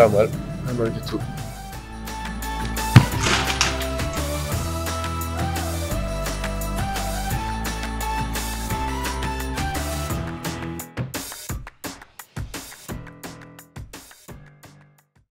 Pas mal. Pas mal du tout.